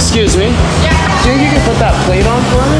Excuse me? Yeah. Do you think you can put that plate on for me?